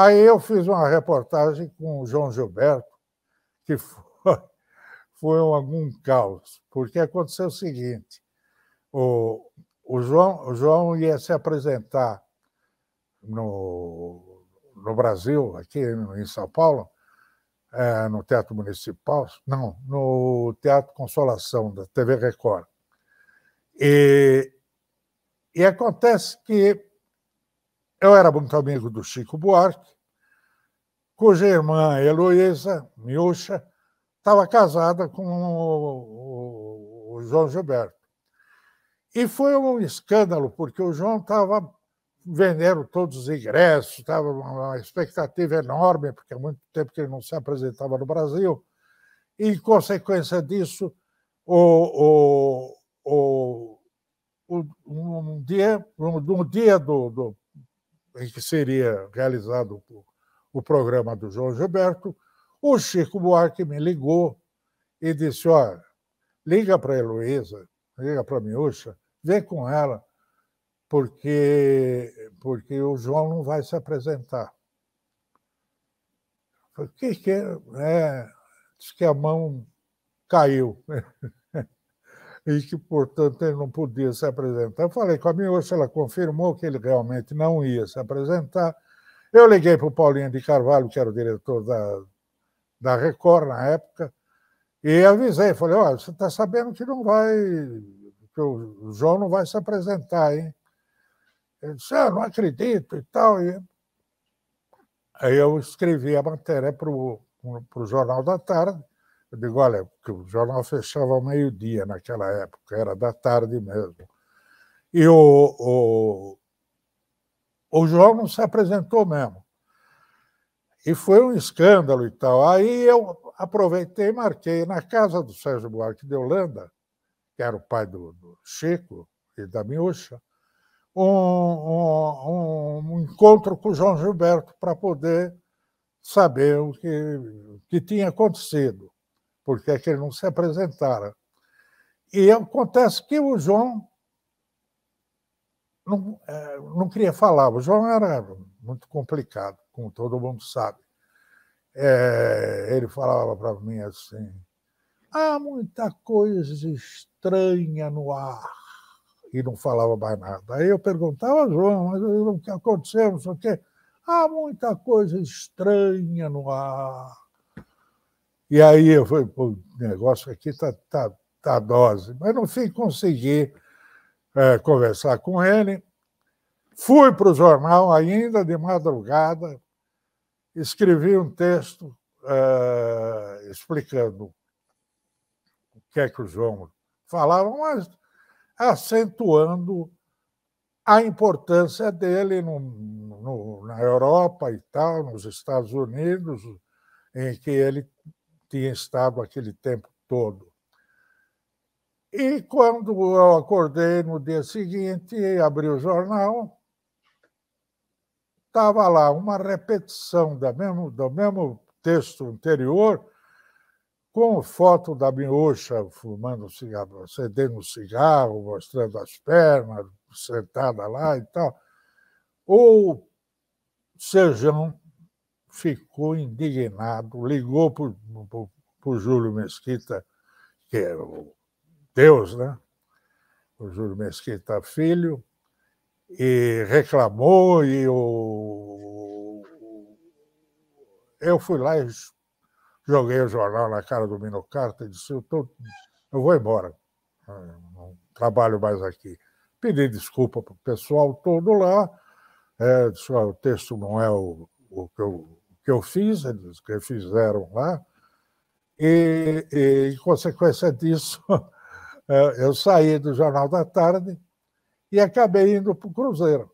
Aí eu fiz uma reportagem com o João Gilberto, que foi, foi algum caos, porque aconteceu o seguinte: o, o, João, o João ia se apresentar no, no Brasil, aqui em São Paulo, é, no Teatro Municipal, não, no Teatro Consolação, da TV Record. E, e acontece que eu era muito amigo do Chico Buarque, cuja irmã Heloísa Miúcha estava casada com o, o, João Gilberto. E foi um escândalo, porque o João estava vendendo todos os ingressos, estava uma expectativa enorme, porque há muito tempo que ele não se apresentava no Brasil. E, em consequência disso, o, o, o, um dia, um, dia do, do, em que seria realizado o, programa do João Gilberto, o Chico Buarque me ligou e disse: Olha, liga para a Heloísa, liga para a Miúcha, vem com ela porque, porque o João não vai se apresentar. O que, que é? é? Diz que a mão caiu. e que, portanto, ele não podia se apresentar. Eu falei com a minha ela confirmou que ele realmente não ia se apresentar. Eu liguei para o Paulinho de Carvalho, que era o diretor da, da Record na época, e avisei, falei, olha, você está sabendo que não vai, que o João não vai se apresentar, hein? Ele disse, ah, não acredito e tal. E... Aí eu escrevi a matéria para o Jornal da Tarde. Eu digo, olha, porque o jornal fechava ao meio-dia naquela época, era da tarde mesmo. E o, o, o João não se apresentou mesmo. E foi um escândalo e tal. Aí eu aproveitei e marquei na casa do Sérgio Buarque de Holanda, que era o pai do, do Chico e da Miúcha, um, um, um encontro com o João Gilberto para poder saber o que, que tinha acontecido, porque é que ele não se apresentara. E acontece que o João não, é, não queria falar. O João era muito complicado, como todo mundo sabe. É, ele falava para mim assim: há muita coisa estranha no ar e não falava mais nada. Aí eu perguntava, João, mas o que aconteceu? Não sei o quê. Há muita coisa estranha no ar. E aí eu falei, o negócio aqui está tá, tá dose. Mas no fim consegui é, conversar com ele. Fui para o jornal ainda de madrugada, escrevi um texto é, explicando o que é que o João falava, mas acentuando a importância dele no, no, na Europa e tal, nos Estados Unidos, em que ele tinha estado aquele tempo todo. E quando eu acordei no dia seguinte abri o jornal, estava lá uma repetição do mesmo, do mesmo texto anterior, com foto da miúcha fumando cigarro, acendendo cigarro, mostrando as pernas, sentada lá e tal. O Sejão ficou indignado, ligou para o Júlio Mesquita, que é o Deus, né? O Júlio Mesquita Filho, e reclamou, e o... eu fui lá e joguei o jornal na cara do Mino Carta e disse: eu, tô, eu vou embora, não trabalho mais aqui. Pedi desculpa para o pessoal todo lá, é, disse, o texto não é o, o, que eu, que eu fiz, eles que fizeram lá, e, e em consequência disso, é, eu saí do Jornal da Tarde e acabei indo para o Cruzeiro.